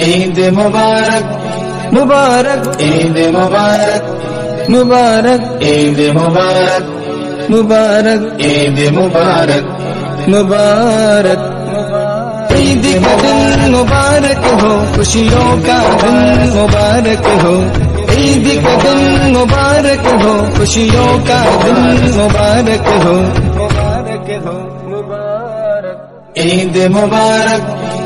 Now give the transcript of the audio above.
ईद मुबारक। मुबारक। ईद मुबारक। मुबारक। ईद मुबारक। मुबारक। ईद मुबारक। मुबारक। ईद का दिन मुबारक हो खुशियों का दिन मुबारक हो। ईद का दिन मुबारक हो खुशियों का दिन मुबारक हो। मुबारक हो मुबारक ईद मुबारक।